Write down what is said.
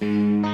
Música